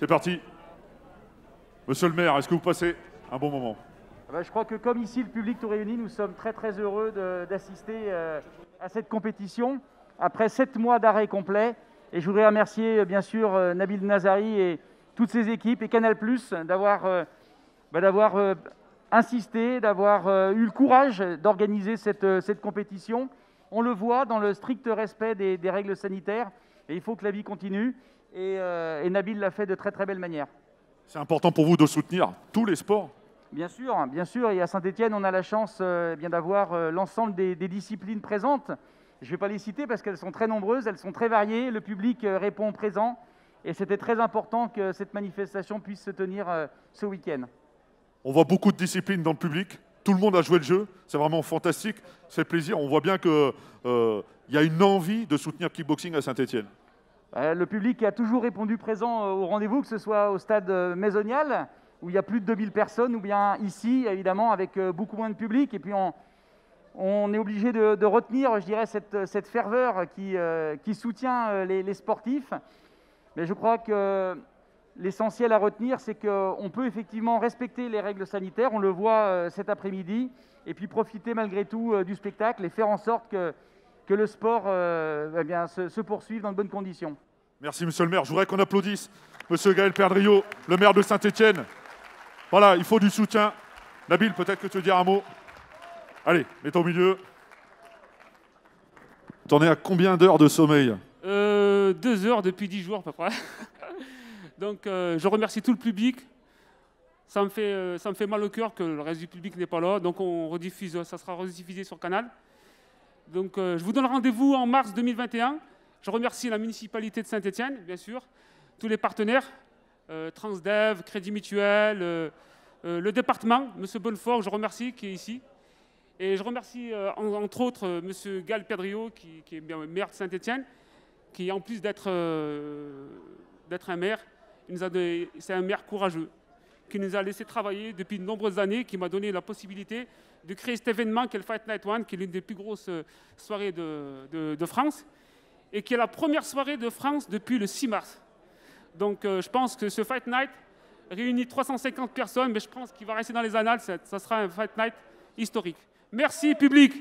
C'est parti. Monsieur le maire, est-ce que vous passez un bon moment Ah bah, je crois que comme ici, le public tout réuni, nous sommes très très heureux d'assister euh, à cette compétition après sept mois d'arrêt complet. Et je voudrais remercier euh, bien sûr euh, Nabil Nazari et toutes ses équipes et Canal Plus d'avoir bah, insisté, d'avoir eu le courage d'organiser cette, cette compétition. On le voit dans le strict respect des, des règles sanitaires et il faut que la vie continue. Et, euh, et Nabil l'a fait de très très belle manière. C'est important pour vous de soutenir tous les sports. Bien sûr, bien sûr. Et à Saint-Etienne, on a la chance euh, bien d'avoir euh, l'ensemble des, des disciplines présentes. Je ne vais pas les citer parce qu'elles sont très nombreuses, elles sont très variées. Le public répond présent. Et c'était très important que cette manifestation puisse se tenir ce week-end. On voit beaucoup de disciplines dans le public. Tout le monde a joué le jeu. C'est vraiment fantastique. C'est plaisir. On voit bien qu'il y a une envie de soutenir kickboxing à Saint-Etienne. Euh, le public a toujours répondu présent euh, au rendez-vous, que ce soit au stade euh, Maisonial, où il y a plus de 2000 personnes, ou bien ici, évidemment, avec beaucoup moins de public. Et puis, on, est obligé de, retenir, je dirais, cette, ferveur qui, soutient les, sportifs. Mais je crois que l'essentiel à retenir, c'est qu'on peut effectivement respecter les règles sanitaires, on le voit cet après-midi, et puis profiter malgré tout du spectacle et faire en sorte que, le sport eh se poursuive dans de bonnes conditions. Merci, monsieur le maire. Je voudrais qu'on applaudisse monsieur Gaël Perdriau, le maire de Saint-Etienne. Voilà, il faut du soutien. Nabil, peut-être que tu veux dire un mot? Allez, mets-toi au milieu. T'en es à combien d'heures de sommeil? Euh, deux heures depuis dix jours à peu près. Donc euh, je remercie tout le public. Ça me, fait, euh, ça me fait mal au cœur que le reste du public n'est pas là. Donc on rediffuse, ça sera rediffusé sur Canal. Donc euh, je vous donne rendez-vous en mars 2021. Je remercie la municipalité de Saint-Étienne, bien sûr, tous les partenaires, euh, Transdev, Crédit Mutuel, euh, euh, le département, M. Bonnefort, je remercie, qui est ici. Et je remercie en- entre autres M. Gal Pedrio, qui, est maire de Saint-Étienne, qui en plus d'être un maire, c'est un maire courageux, qui nous a laissé travailler depuis de nombreuses années, qui m'a donné la possibilité de créer cet événement qui est le Fight Night One, qui est l'une des plus grosses soirées de France, et qui est la première soirée de France depuis le 6 mars. Donc euh, je pense que ce Fight Night réunit 350 personnes, mais je pense qu'il va rester dans les annales, ça, sera un Fight Night historique. Merci public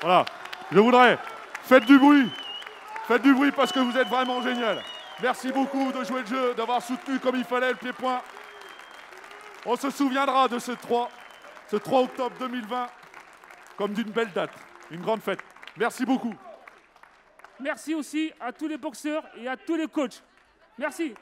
Voilà, je voudrais, faites du bruit, faites du bruit parce que vous êtes vraiment génial. Merci beaucoup de jouer le jeu, d'avoir soutenu comme il fallait le pied-point. On se souviendra de ce 3, ce 3 octobre 2020 comme d'une belle date, une grande fête. Merci beaucoup. Merci aussi à tous les boxeurs et à tous les coachs. Merci.